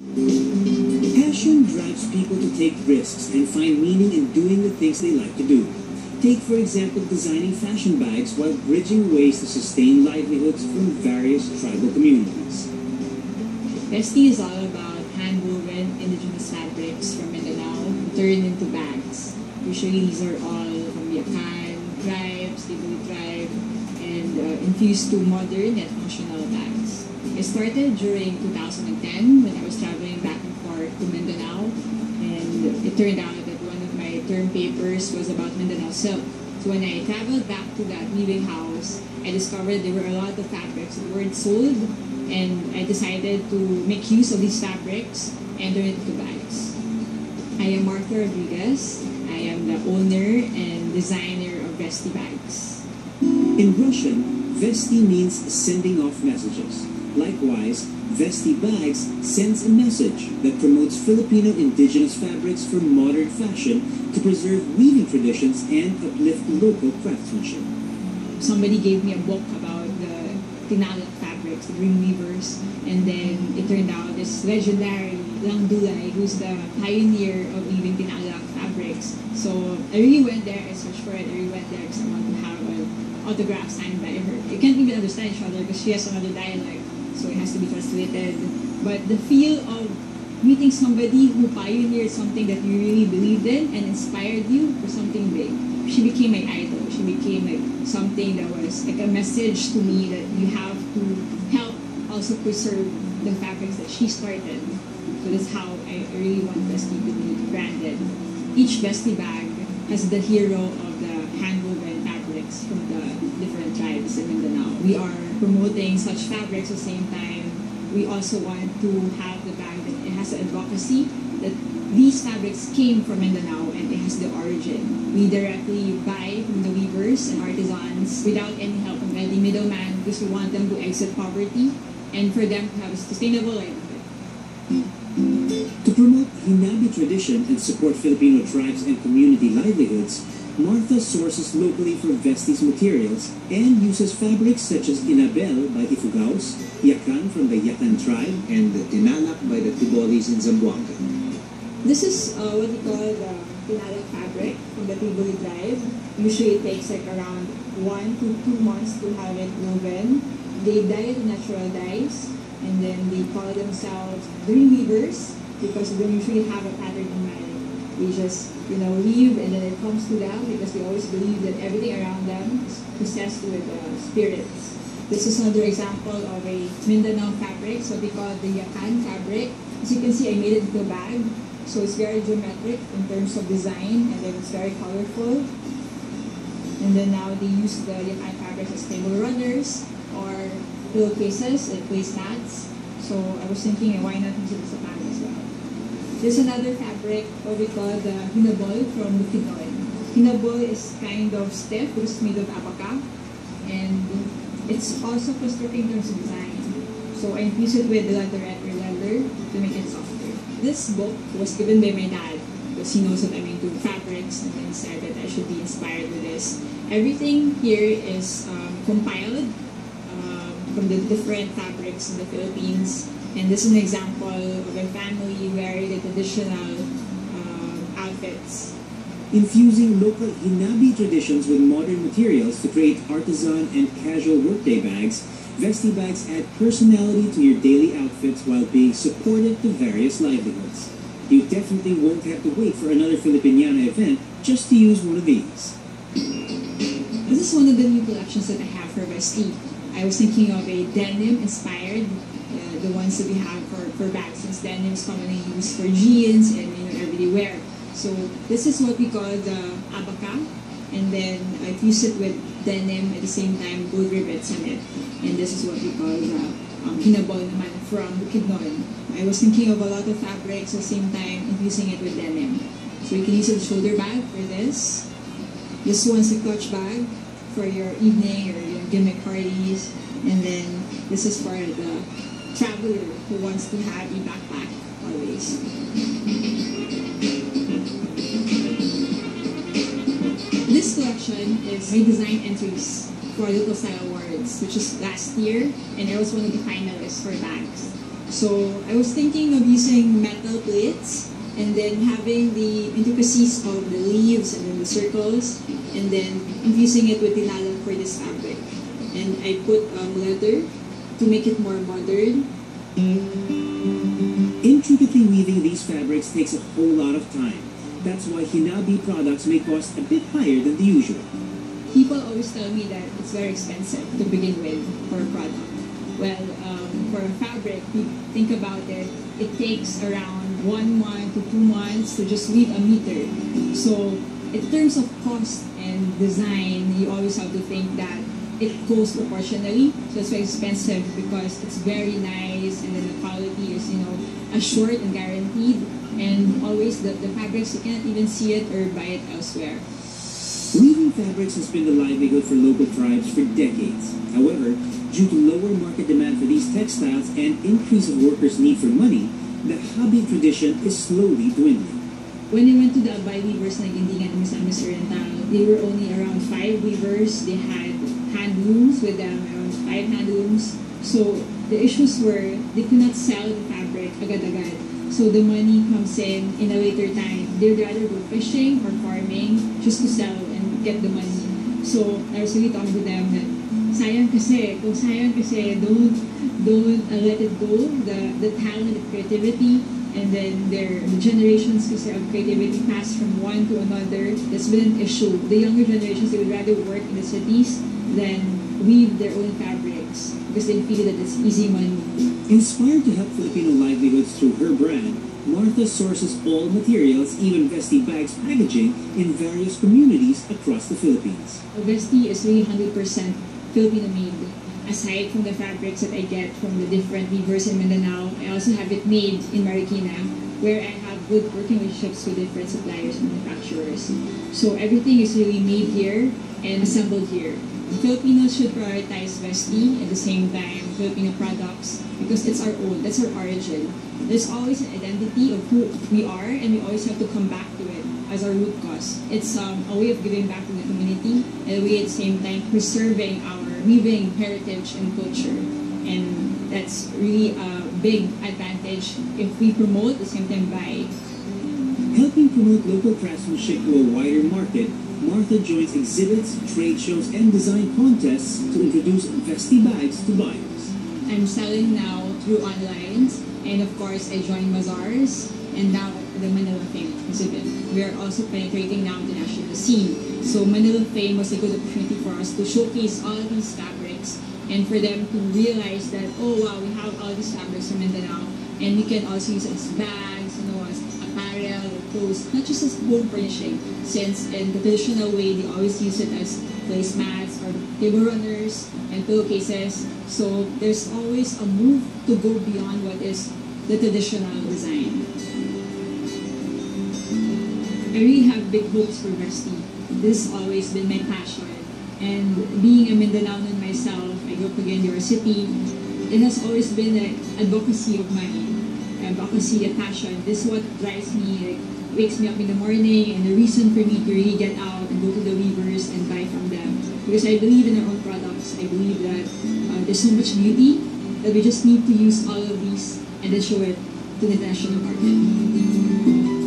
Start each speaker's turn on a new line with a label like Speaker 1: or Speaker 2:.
Speaker 1: Passion drives people to take risks and find meaning in doing the things they like to do. Take, for example, designing fashion bags while bridging ways to sustain livelihoods from various tribal communities.
Speaker 2: Vesti is all about hand-woven indigenous fabrics from Mindanao turned into bags. Usually these are all from Yakan tribes, Tibuli tribe, and uh, infused to modern and functional bags. I started during 2010 when I was traveling back and forth to Mindanao, and it turned out that one of my term papers was about Mindanao silk. So when I traveled back to that weaving house, I discovered there were a lot of fabrics that weren't sold, and I decided to make use of these fabrics and turn it into bags. I am Martha Rodriguez. I am the owner and designer of Vesti Bags.
Speaker 1: In Russian, Vesti means sending off messages. Likewise, Vesti Bags sends a message that promotes Filipino indigenous fabrics for modern fashion to preserve weaving traditions and uplift local craftsmanship.
Speaker 2: Somebody gave me a book about the Tinalak fabrics, the Dream Weavers, and then it turned out this legendary Lang Dulay, who's the pioneer of weaving Tinalak fabrics. So I really went there, I searched for it, I really went there because I want to have an autograph signed by her. You can't even understand each other because she has another dialect, so it has to be translated. But the feel of meeting somebody who pioneered something that you really believed in and inspired you for something big. She became my idol. She became like something that was like a message to me that you have to help also preserve the fabrics that she started. So that's how I really want Vesti to be branded. Each Vesti bag has the hero of fabrics from the different tribes in Mindanao. We are promoting such fabrics at the same time. We also want to have the bag that it has an advocacy that these fabrics came from Mindanao and it has the origin. We directly buy from the weavers and artisans without any help from any middleman because we want them to exit poverty and for them to have a sustainable livelihood.
Speaker 1: To promote Hinabi tradition and support Filipino tribes and community livelihoods, Martha sources locally for Vesti's materials and uses fabrics such as Inabel by Ifugaos, Yakan from the Yakan tribe,
Speaker 3: and the Tinalak by the Tibolis in Zamboanga.
Speaker 2: This is uh, what we call the Tinalak fabric from the Tibuli tribe. Usually it takes like around one to two months to have it woven. They dye it natural dyes and then they call themselves dream weavers because they usually have a pattern in mind. They just, you know, weave and then it comes to them because they always believe that everything around them is possessed with uh, spirits. This is another example of a Mindanao fabric, so we call it the Yakan fabric. As you can see, I made it into a bag. So it's very geometric in terms of design and then it's very colorful. And then now they use the Yakan fabrics as table runners or pillowcases and placemats. So I was thinking, why not use it as a bag? There's another fabric, what we call the hinabol from Bukidnon. Hinabol is kind of stiff it's made of abaca. And it's also terms of design. So I infuse it with leatherette or leather to make it softer. This book was given by my dad because he knows that I'm into fabrics and then said that I should be inspired with this. Everything here is um, compiled um, from the different fabrics in the Philippines. And this is an example of a family wearing the traditional um, outfits.
Speaker 1: infusing local Hinabi traditions with modern materials to create artisan and casual workday bags. Vesti bags add personality to your daily outfits while being supportive to various livelihoods. You definitely won't have to wait for another Filipiniana event just to use one of these.
Speaker 2: This is one of the new collections that I have for Vesti. I was thinking of a denim inspired, uh, the ones that we have for, for bags, since denim is commonly used for jeans and you know everyday wear. So this is what we call the abaca, and then I fuse it with denim at the same time, gold rivets on it. And this is what we call the um, hinabol naman from Bukidnon. I was thinking of a lot of fabrics at the same time, infusing it with denim. So you can use a shoulder bag for this. This one's a clutch bag for your evening or your gimmick parties. And then this is for the traveler who wants to have a backpack always. This collection is my design entries for Little Style Awards, which is last year, and I was one of the finalists for bags. So I was thinking of using metal plates and then having the intricacies of the leaves and then the circles and then infusing it with tinalak for this fabric. And I put um, leather to make it more modern.
Speaker 1: Intricately weaving these fabrics takes a whole lot of time. That's why Hinabi products may cost a bit higher than the usual.
Speaker 2: People always tell me that it's very expensive to begin with for a product. Well, um, for a fabric, we think about it, it takes around one month to two months to just weave a meter. So in terms of cost and design, you always have to think that it goes proportionally. So it's very expensive because it's very nice and then the quality is, you know, assured and guaranteed. And always the, the fabrics, you can't even see it or buy it elsewhere.
Speaker 1: Weaving fabrics has been the livelihood for local tribes for decades. However, due to lower market demand for these textiles and increase of workers' need for money, the Hinabi tradition is slowly dwindling.
Speaker 2: When I went to the Abay Weavers na Gintingan in Misamis Oriental, they were only around five weavers. They had hand looms with them, around five hand looms. So the issues were they could not sell the fabric agad-agad. So the money comes in in a later time. They'd rather go fishing or farming just to sell and get the money. So I was really talking to them that sayang kasi, kung sayang kasi, don't, don't uh, let it go. The, the talent, the creativity, and then their the generations kasi of creativity pass from one to another. That's been an issue. The younger generations, they would rather work in the cities than weave their own fabrics because they feel that it's easy money.
Speaker 1: Inspired to help Filipino livelihoods through her brand, Martha sources all materials, even Vesti bags packaging, in various communities across the Philippines.
Speaker 2: Vesti is really 100% Filipino made. Aside from the fabrics that I get from the different weavers in Mindanao, I also have it made in Marikina, where I have good working relationships with different suppliers and manufacturers. So everything is really made here and assembled here. Filipinos should prioritize Vesti at the same time Filipino products because it's our own, that's our origin. There's always an identity of who we are and we always have to come back to it as our root cause. It's um, a way of giving back to the community and a way at the same time preserving our weaving heritage and culture. And that's really a big advantage if we promote the same time buy.
Speaker 1: Helping promote local craftsmanship to a wider market, Martha joins exhibits, trade shows, and design contests to introduce Vesti bags to buyers.
Speaker 2: I'm selling now through online, and of course, I join bazaars, and now the Manila Fame exhibit. We are also penetrating now the national scene. So Manila Fame was a good opportunity for us to showcase all these fabrics and for them to realize that, oh wow, we have all these fabrics from Mindanao, and we can also use as bags, you know, as apparel, clothes, not just as home furnishing, since in the traditional way, they always use it as placemats or table runners and pillowcases. So there's always a move to go beyond what is the traditional design. I really have big hopes for Vesti. This has always been my passion. And being a Mindanaoan myself, I grew up Cagayan de Oro city, it has always been an advocacy of mine. Advocacy, a passion. This is what drives me, like, wakes me up in the morning, and the reason for me to really get out and go to the weavers and buy from them. Because I believe in our own products. I believe that uh, there's so much beauty that we just need to use all of these and then show it to the national market.